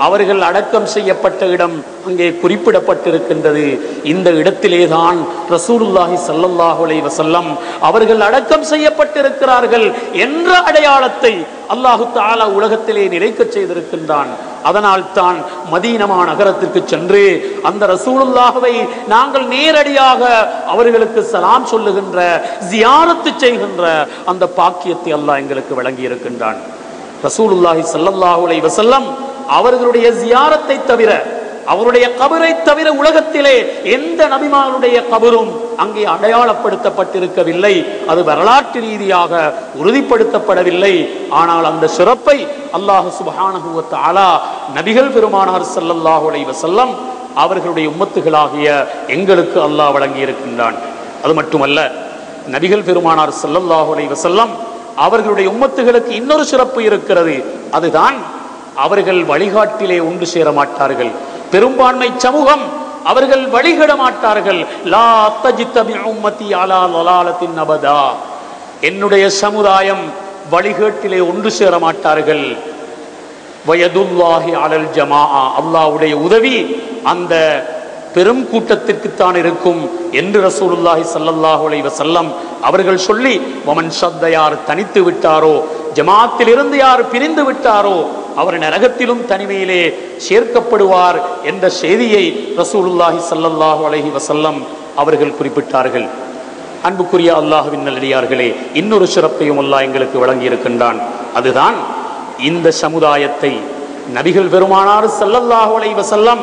Speaker 1: அவர்கள் அடக்கம் செய்யப்பட்ட இடம் அங்கே குறிப்பிடப்பட்டிருக்கின்றது இந்த இடத்திலேதான் ரசூலுல்லாஹி சல்லாஹுலை வசல்லம் அவர்கள் அடக்கம் செய்யப்பட்டிருக்கிறார்கள் என்ற அடையாளத்தை அல்லாஹு தாலா உலகத்திலே நிலைக்க செய்திருக்கின்றான் அதனால் தான் மதீனமா நகரத்திற்கு சென்று அந்த ரசூலுல்லாகவை நாங்கள் நேரடியாக அவர்களுக்கு சலாம் சொல்லுகின்ற ஜியானத்து செய்கின்ற அந்த பாக்கியத்தை அல்லாஹ் எங்களுக்கு வழங்கி இருக்கின்றான் ரசூலுல்லாஹி சல்லாஹுலை வசல்லம் அவர்களுடைய ஜியாரத்தை தவிர அவருடைய கபரை தவிர உலகத்திலே எந்த நபிமானுடைய கபரும் அங்கே அடையாளப்படுத்தப்பட்டிருக்கவில்லை அது வரலாற்று ரீதியாக உறுதிப்படுத்தப்படவில்லை ஆனால் அந்த சிறப்பை அல்லாஹு சுபஹானகுவத் ஆலா நபிகள் பெருமானார் சல்லல்லாஹு வசல்லம் அவர்களுடைய உம்மத்துகளாகிய எங்களுக்கு அல்லாஹ் வழங்கி இருக்கின்றான் அது மட்டுமல்ல நபிகள் பெருமானார் சல்லல்லாஹு வசல்லம் அவர்களுடைய உம்மத்துகளுக்கு இன்னொரு சிறப்பு இருக்கிறது அதுதான் அவர்கள் வழிகாட்டிலே ஒன்று சேர மாட்டார்கள் பெரும்பான்மை சமூகம் அவர்கள் வழிகிட மாட்டார்கள் என்னுடைய சமுதாயம் வழிகேட்டிலே ஒன்று சேர மாட்டார்கள் வயதுல்லாஹி அலல் ஜமா அல்லாவுடைய உதவி அந்த பெரும் கூட்டத்திற்குத்தான் இருக்கும் என்று ரசூலுல்லாஹி சல்லாஹு வசல்லம் அவர்கள் சொல்லி வமன் சத்தையார் தனித்து விட்டாரோ ஜமாத்திலிருந்து யார் பிரிந்து விட்டாரோ அவர் நரகத்திலும் தனிமையிலே சேர்க்கப்படுவார் என்ற செய்தியை ரசூலுல்லாஹி சல்லல்லாஹு அலஹி வசல்லம் அவர்கள் குறிப்பிட்டார்கள் அன்புக்குரிய அல்லாஹுவின் நல்லடியார்களே இன்னொரு சிறப்பையும் அல்லாஹ் எங்களுக்கு வழங்கியிருக்கின்றான் அதுதான் இந்த சமுதாயத்தை நபிகள் பெருமானார் சல்லல்லாஹு அலை வசல்லம்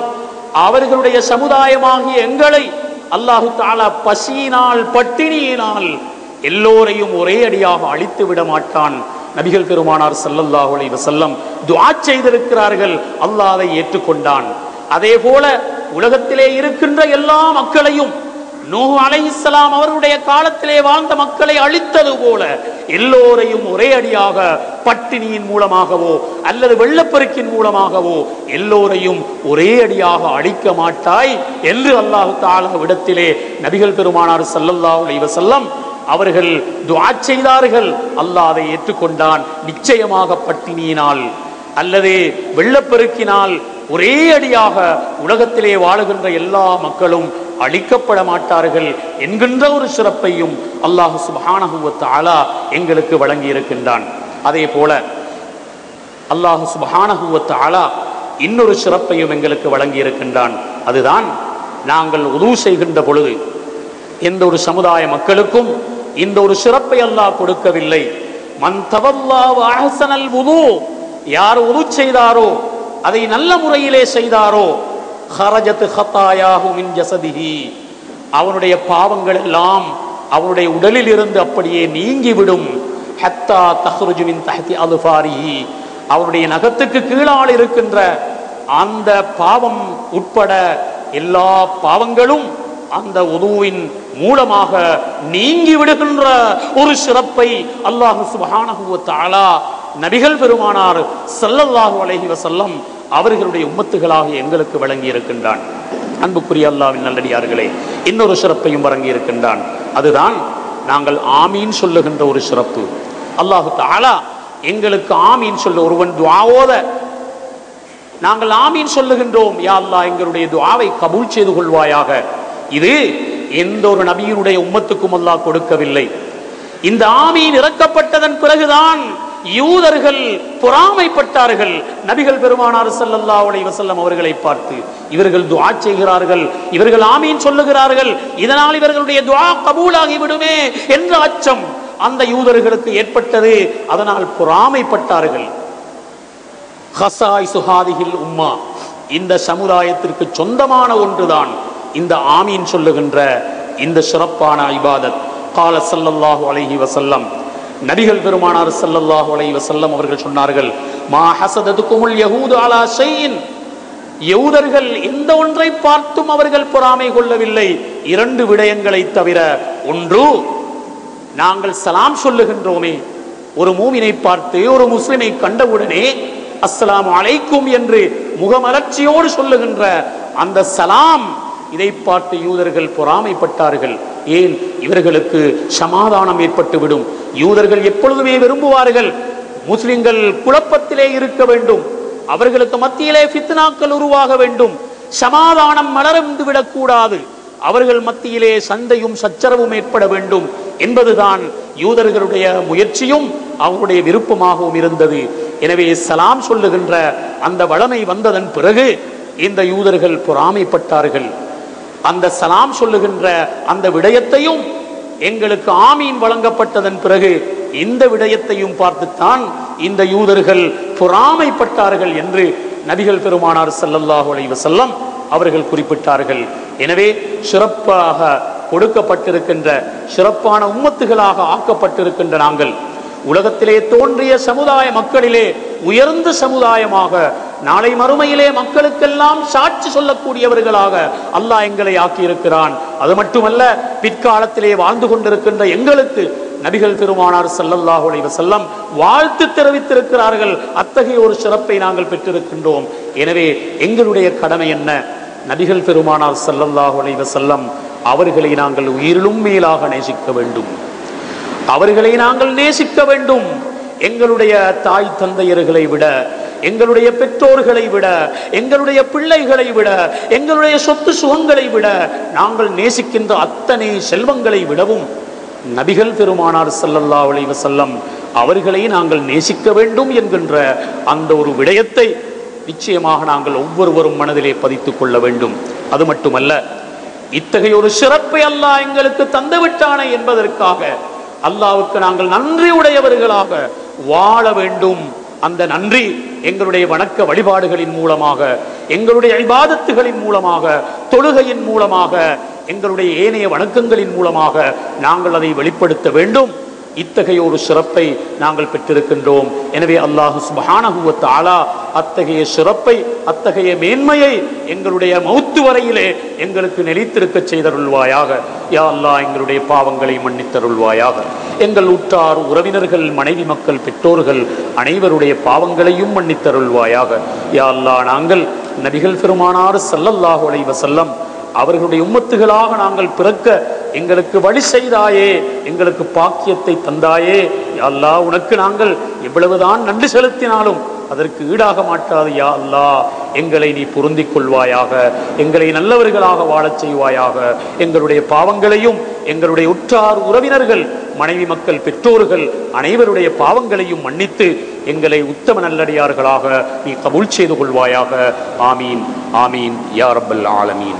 Speaker 1: அவர்களுடைய சமுதாயமாகிய எங்களை அல்லாஹு தாலா பசியினால் பட்டினியினால் எல்லோரையும் ஒரே அடியாக அழித்து விட மாட்டான் நபிகள் பெருமானார் செல்லல்லாஹு அலைஹி வசல்லம் துவா செய்திருக்கிறார்கள் அல்லாஹ் அதை ஏற்றுக்கொண்டான் அதே போல உலகத்திலே இருக்கின்ற எல்லா மக்களையும் நூ அலை இஸ்லாம் அவருடைய காலத்திலே வாழ்ந்த மக்களை அழித்தது போல எல்லோரையும் ஒரே அடியாக பட்டினியின் மூலமாகவோ அல்லது வெள்ளப்பெருக்கின் மூலமாகவோ எல்லோரையும் ஒரே அடியாக அழிக்க மாட்டாய் என்று அல்லாஹு தாலா விடத்திலே நபிகள் பெருமானார் சல்லல்லாஹு அலைவசல்லம் அவர்கள் துவா செய்தார்கள் அல்லாஹ் அதை ஏற்றுக்கொண்டான் நிச்சயமாக பட்டினியினால் அல்லது வெள்ளப்பெருக்கினால் ஒரே அடியாக உலகத்திலே வாழுகின்ற எல்லா மக்களும் அழிக்கப்பட மாட்டார்கள் என்கின்ற ஒரு சிறப்பையும் அல்லாஹு சுபஹானகுவத் ஆலா எங்களுக்கு வழங்கி இருக்கின்றான் அதே போல அல்லாஹு சுபஹானகுவத் ஆலா இன்னொரு சிறப்பையும் எங்களுக்கு வழங்கி இருக்கின்றான் அதுதான் நாங்கள் உதவு செய்கின்ற பொழுது எந்த ஒரு சமுதாய மக்களுக்கும் இந்த ஒரு சிறப்பை அல்லாஹ் கொடுக்கவில்லை மன் தவல்லாஹசனல் உது யார் உது செய்தாரோ அதை நல்ல முறையிலே செய்தாரோ ஹரஜத்து ஹத்தாயாகு மின் அவனுடைய பாவங்கள் எல்லாம் அவனுடைய உடலில் இருந்து அப்படியே நீங்கிவிடும் ஹத்தா தஹ்ருஜுவின் தஹதி அலுஃபாரிஹி அவனுடைய நகத்துக்கு கீழால் இருக்கின்ற அந்த பாவம் உட்பட எல்லா பாவங்களும் அந்த உதுவின் மூலமாக நீங்கி விடுகின்ற ஒரு சிறப்பை அல்லாஹு சுபஹானகுவத்தாலா நபிகள் பெருமானார் செல்லல்லாஹு அலஹி வசல்லம் அவர்களுடைய உம்மத்துகளாக எங்களுக்கு வழங்கி இருக்கின்றான் அன்புக்குரிய அல்லாவின் நல்லடியார்களே இன்னொரு சிறப்பையும் வழங்கி இருக்கின்றான் அதுதான் நாங்கள் ஆமீன் சொல்லுகின்ற ஒரு சிறப்பு அல்லாஹு தாலா எங்களுக்கு ஆமீன் சொல்ல ஒருவன் துவாவோத நாங்கள் ஆமீன் சொல்லுகின்றோம் யா அல்லா எங்களுடைய துவாவை கபூல் செய்து கொள்வாயாக இது எந்த ஒரு நபியினுடைய உம்மத்துக்கும் அல்லாஹ் கொடுக்கவில்லை இந்த ஆமீன் இறக்கப்பட்டதன் பிறகுதான் யூதர்கள் பொறாமைப்பட்டார்கள் நபிகள் பெருமானார் சல்லல்லா உலை வசல்லம் அவர்களை பார்த்து இவர்கள் துவா செய்கிறார்கள் இவர்கள் ஆமீன் சொல்லுகிறார்கள் இதனால் இவர்களுடைய துவா கபூலாகி விடுமே என்ற அச்சம் அந்த யூதர்களுக்கு ஏற்பட்டது அதனால் பொறாமைப்பட்டார்கள் ஹசாய் சுஹாதிகில் உம்மா இந்த சமுதாயத்திற்கு சொந்தமான ஒன்றுதான் இந்த ஆமீன் சொல்லுகின்ற இந்த சிறப்பான ஐபாதத் கால சல்லல்லாஹு அலஹி வசல்லம் நபிகள் பெருமானார் சல்லல்லாஹு அலஹி வசல்லம் அவர்கள் சொன்னார்கள் மா ஹசதது குமுல் அலா ஷையின் யூதர்கள் எந்த ஒன்றை பார்த்தும் அவர்கள் பொறாமை கொள்ளவில்லை இரண்டு விடயங்களை தவிர ஒன்று நாங்கள் சலாம் சொல்லுகின்றோமே ஒரு மூவினை பார்த்து ஒரு முஸ்லிமை கண்டவுடனே அஸ்லாம் அழைக்கும் என்று முகமலர்ச்சியோடு சொல்லுகின்ற அந்த சலாம் இதை பார்த்து யூதர்கள் பொறாமைப்பட்டார்கள் ஏன் இவர்களுக்கு சமாதானம் ஏற்பட்டுவிடும் யூதர்கள் எப்பொழுதுமே விரும்புவார்கள் முஸ்லிம்கள் குழப்பத்திலே இருக்க வேண்டும் அவர்களுக்கு மத்தியிலே பித்னாக்கள் உருவாக வேண்டும் சமாதானம் மலர்ந்து விடக்கூடாது அவர்கள் மத்தியிலே சந்தையும் சச்சரவும் ஏற்பட வேண்டும் என்பதுதான் யூதர்களுடைய முயற்சியும் அவருடைய விருப்பமாகவும் இருந்தது எனவே சலாம் சொல்லுகின்ற அந்த வளமை வந்ததன் பிறகு இந்த யூதர்கள் பொறாமைப்பட்டார்கள் அந்த சலாம் சொல்லுகின்ற அந்த விடயத்தையும் எங்களுக்கு ஆமீன் வழங்கப்பட்டதன் பிறகு இந்த விடயத்தையும் பார்த்துத்தான் இந்த யூதர்கள் பொறாமைப்பட்டார்கள் என்று நபிகள் பெருமானார் சல்லல்லாஹு அலைவ செல்லம் அவர்கள் குறிப்பிட்டார்கள் எனவே சிறப்பாக கொடுக்கப்பட்டிருக்கின்ற சிறப்பான உம்மத்துகளாக ஆக்கப்பட்டிருக்கின்ற நாங்கள் உலகத்திலே தோன்றிய சமுதாய மக்களிலே உயர்ந்த சமுதாயமாக நாளை மறுமையிலே மக்களுக்கெல்லாம் சாட்சி சொல்லக்கூடியவர்களாக அல்லாஹ் எங்களை ஆக்கியிருக்கிறான் அது மட்டுமல்ல பிற்காலத்திலே வாழ்ந்து கொண்டிருக்கின்ற எங்களுக்கு நபிகள் திருமானார் சல்லல்லாஹு அலைவ செல்லம் வாழ்த்து தெரிவித்திருக்கிறார்கள் அத்தகைய ஒரு சிறப்பை நாங்கள் பெற்றிருக்கின்றோம் எனவே எங்களுடைய கடமை என்ன நபிகள் பெருமானார் சல்லல்லாஹு அலைவ செல்லம் அவர்களை நாங்கள் உயிரிலும் மேலாக நேசிக்க வேண்டும் அவர்களை நாங்கள் நேசிக்க வேண்டும் எங்களுடைய தாய் தந்தையர்களை விட எங்களுடைய பெற்றோர்களை விட எங்களுடைய பிள்ளைகளை விட எங்களுடைய சொத்து சுகங்களை விட நாங்கள் நேசிக்கின்ற அத்தனை செல்வங்களை விடவும் நபிகள் பெருமானார் சல்லல்லா செல்லம் அவர்களை நாங்கள் நேசிக்க வேண்டும் என்கின்ற அந்த ஒரு விடயத்தை நிச்சயமாக நாங்கள் ஒவ்வொருவரும் மனதிலே பதித்துக் கொள்ள வேண்டும் அது மட்டுமல்ல இத்தகைய ஒரு சிறப்பை அல்லா எங்களுக்கு தந்துவிட்டானே என்பதற்காக அல்லாவுக்கு நாங்கள் நன்றி உடையவர்களாக வாழ வேண்டும் அந்த நன்றி எங்களுடைய வணக்க வழிபாடுகளின் மூலமாக எங்களுடைய ஐபாதத்துகளின் மூலமாக தொழுகையின் மூலமாக எங்களுடைய ஏனைய வணக்கங்களின் மூலமாக நாங்கள் அதை வெளிப்படுத்த வேண்டும் இத்தகைய ஒரு சிறப்பை நாங்கள் பெற்றிருக்கின்றோம் எனவே அல்லாஹு சுபஹானகுவத் ஆலா அத்தகைய சிறப்பை அத்தகைய மேன்மையை எங்களுடைய மௌத்து வரையிலே எங்களுக்கு நெளித்திருக்க செய்தருள்வாயாக யா அல்லா எங்களுடைய பாவங்களை மன்னித்தருள்வாயாக எங்கள் உற்றார் உறவினர்கள் மனைவி மக்கள் பெற்றோர்கள் அனைவருடைய பாவங்களையும் மன்னித்தருள்வாயாக யா அல்லா நாங்கள் நபிகள் பெருமானார் சல்லல்லாஹுலை வசல்லம் அவர்களுடைய உம்மத்துகளாக நாங்கள் பிறக்க எங்களுக்கு வழி செய்தாயே எங்களுக்கு பாக்கியத்தை தந்தாயே அல்லா உனக்கு நாங்கள் எவ்வளவுதான் நன்றி செலுத்தினாலும் அதற்கு ஈடாக மாட்டாது யா அல்லா எங்களை நீ பொருந்தி கொள்வாயாக எங்களை நல்லவர்களாக வாழச் செய்வாயாக எங்களுடைய பாவங்களையும் எங்களுடைய உற்றார் உறவினர்கள் மனைவி மக்கள் பெற்றோர்கள் அனைவருடைய பாவங்களையும் மன்னித்து எங்களை உத்தம நல்லடியார்களாக நீ கபுள் செய்து கொள்வாயாக ஆமீன் ஆமீன் யார் ரப்பல் ஆலமீன்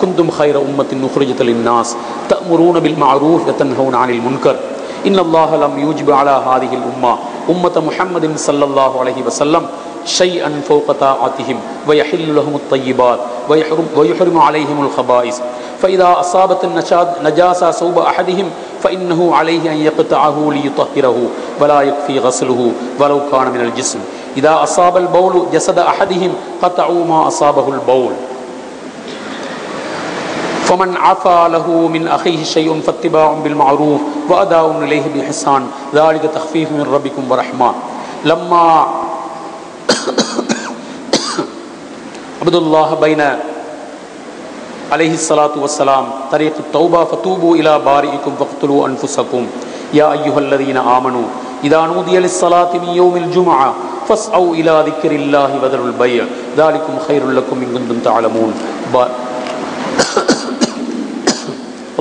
Speaker 1: كنتم خير أمة أخرجت للناس تأمرون بالمعروف وتنهون عن المنكر إن الله لم يجب على هذه الأمة أمة محمد صلى الله عليه وسلم شيئا فوق طاعتهم ويحل لهم الطيبات ويحرم, ويحرم عليهم الخبائث فإذا أصابت النجاسة صوب أحدهم فإنه عليه أن يقطعه ليطهره ولا يكفي غسله ولو كان من الجسم إذا أصاب البول جسد أحدهم قطعوا ما أصابه البول فمن عفا له من أخيه شيء فاتباع بالمعروف وأداء إليه بإحسان ذلك تخفيف من ربكم ورحمة لما عبد الله بين عليه الصلاة والسلام طريق التوبة فتوبوا إلى بارئكم فاقتلوا أنفسكم يا أيها الذين آمنوا إذا نودي للصلاة من يوم الجمعة فاسعوا إلى ذكر الله وذروا البيع ذلكم خير لكم إن كنتم تعلمون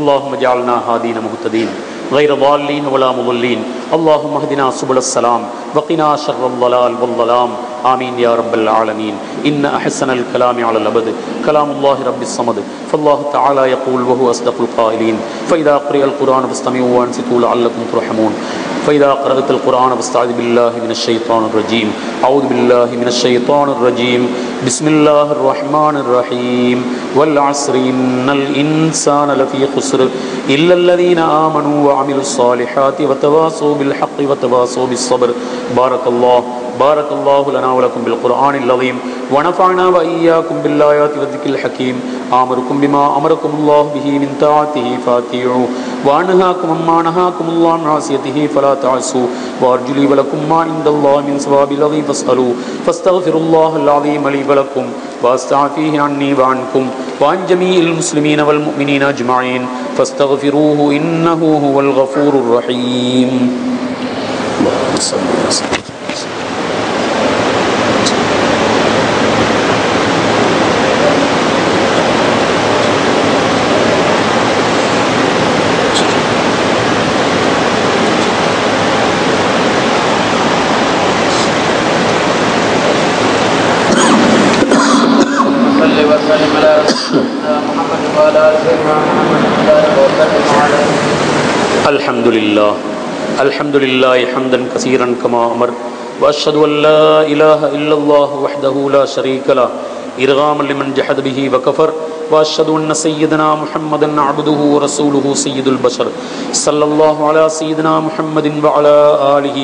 Speaker 1: اللهم اجعلنا هادين مهتدين غير ضالين ولا مضلين اللهم اهدنا سبل السلام وقنا شر الضلال والظلام آمين يا رب العالمين إن أحسن الكلام على الأبد كلام الله رب الصمد فالله تعالى يقول وهو أصدق القائلين فإذا قرئ القرآن فاستمعوا وأنصتوا لعلكم ترحمون فإذا قرأت القرآن فاستعذ بالله من الشيطان الرجيم أعوذ بالله من الشيطان الرجيم بسم الله الرحمن الرحيم والعصر إن الإنسان لفي خسر إلا الذين آمنوا وعملوا الصالحات وتواصوا بالحق وتواصوا بالصبر بارك الله بارك الله لنا ولكم بالقرآن العظيم ونفعنا وإياكم بالآيات والذكر الحكيم آمركم بما أمركم الله به من طاعته فاتيعوا وأنهاكم عما نهاكم الله عن عصيته فلا تعصوا وأرجو لي ولكم ما عند الله من ثواب العظيم فاسألوا فاستغفر الله العظيم لي ولكم واستعفيه عني وعنكم وعن جميع المسلمين والمؤمنين أجمعين فاستغفروه إنه هو الغفور الرحيم اللهم صل وسلم الحمد لله الحمد لله حمدا كثيرا كما أمر وأشهد أن لا إله إلا الله وحده لا شريك له إرغاما لمن جحد به وكفر وأشهد أن سيدنا محمد عبده ورسوله سيد البشر صلى الله على سيدنا محمد وعلى آله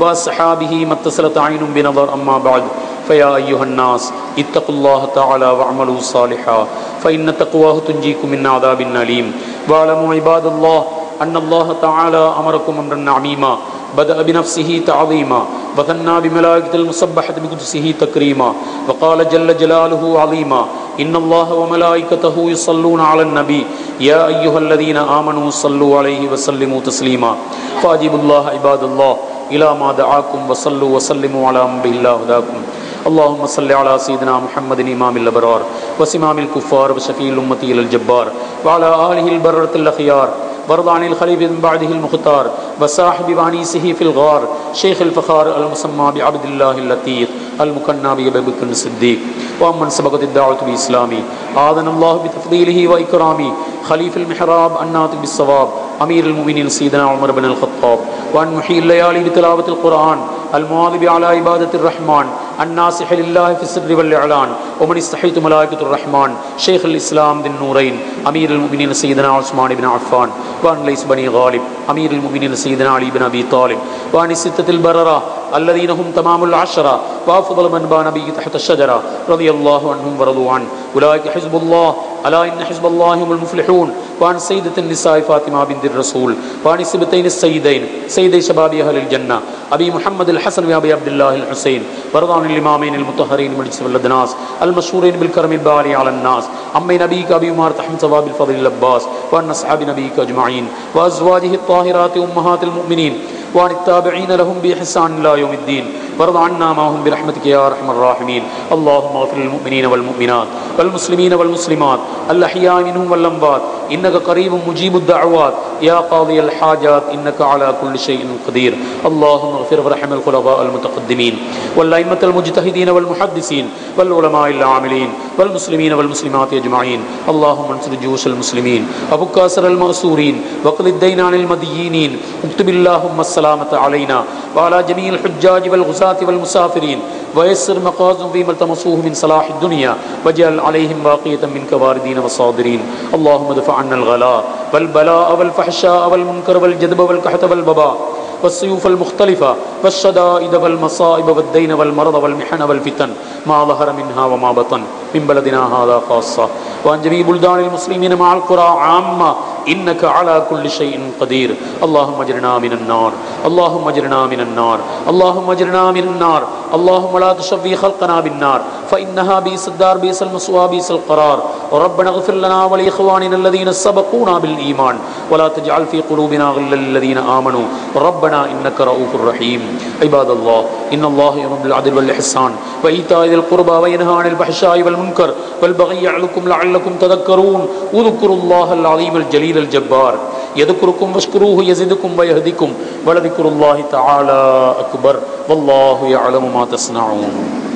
Speaker 1: وأصحابه ما اتصلت عين بنظر أما بعد فيا أيها الناس اتقوا الله تعالى وعملوا صالحا فإن تقواه تنجيكم من عذاب النليم وعلموا عباد الله وعلموا عباد الله أن الله تعالى أمركم أمرا عميما بدأ بنفسه تعظيما وثنى بملائكة المصبحة بقدسه تكريما وقال جل جلاله عظيما إن الله وملائكته يصلون على النبي يا أيها الذين آمنوا صلوا عليه وسلموا تسليما فأجيب الله عباد الله إلى ما دعاكم وصلوا وسلموا على أمبه الله هداكم اللهم صل على سيدنا محمد إمام الأبرار وسمام الكفار وشفي الأمة إلى الجبار وعلى آله البررة الأخيار وارض عن الخليفة من بعده المختار وصاحب بانيسه في الغار شيخ الفخار المسمى بعبد الله اللطيف المكنى بأبي بكر الصديق ومن سبقت الدعوة الإسلامي آذن الله بتفضيله وإكرامي خليف المحراب الناطق بالصواب أمير المؤمنين سيدنا عمر بن الخطاب وأن محيي الليالي بتلاوة القرآن المواظب على عبادة الرحمن الناصح لله في السر والإعلان ومن استحيت ملائكة الرحمن شيخ الإسلام ذي النورين أمير المؤمنين سيدنا عثمان بن عفان وأن ليس بني غالب أمير المؤمنين سيدنا علي بن أبي طالب وأن الستة البررة الذين هم تمام العشرة وأفضل من بان به تحت الشجرة رضي الله عنهم ورضوا عنه أولئك حزب الله ألا إن حزب الله هم المفلحون وعن سيدة النساء فاطمة بنت الرسول وعن سبتين السيدين سيدي شباب أهل الجنة أبي محمد الحسن وأبي عبد الله الحسين برضان الإمامين المطهرين من جسم الناس المشهورين بالكرم الباري على الناس عمي نبيك أبي عمر تحم ثواب الفضل العباس وأن أصحاب نبيك أجمعين وأزواجه الطاهرات أمهات المؤمنين وعن التابعين لهم بإحسان إلى يوم الدين وارض عنا ما هم برحمتك يا أرحم الراحمين اللهم اغفر للمؤمنين والمؤمنات والمسلمين والمسلمات الأحياء منهم والأموات إن إنك قريب مجيب الدعوات يا قاضي الحاجات إنك على كل شيء قدير اللهم اغفر ورحم الخلفاء المتقدمين والأئمة المجتهدين والمحدثين والعلماء العاملين والمسلمين والمسلمات أجمعين اللهم انصر جيوش المسلمين أبو كاسر المأسورين وقل الدين عن المدينين اكتب اللهم السلامة علينا وعلى جميع الحجاج والغزاة والمسافرين ويسر مقاز فيما التمسوه من صلاح الدنيا وجعل عليهم باقية من كبار الدين وصادرين اللهم دفع عنا الغلاء والبلاء والفحشاء والمنكر والجذب والكحت والبباء والسيوف المختلفة والشدائد والمصائب والدين والمرض والمحن والفتن ما ظهر منها وما بطن من بلدنا هذا خاصة وعن جميع بلدان المسلمين مع القرى عامة إنك على كل شيء قدير اللهم اجرنا من النار اللهم اجرنا من النار اللهم اجرنا من النار اللهم لا تشفي خلقنا بالنار فإنها بئس الدار بئس المسوى بئس القرار وربنا اغفر لنا ولإخواننا الذين سبقونا بالإيمان ولا تجعل في قلوبنا غلا للذين آمنوا ربنا إنك رؤوف رحيم عباد الله إن الله يأمر بالعدل والإحسان وإيتاء ذي القربى وينهى عن الفحشاء والمنكر المنكر والبغي يعظكم لعلكم تذكرون اذكروا الله العظيم الجليل الجبار يذكركم واشكروه يزدكم ويهديكم ولذكر الله تعالى اكبر والله يعلم ما تصنعون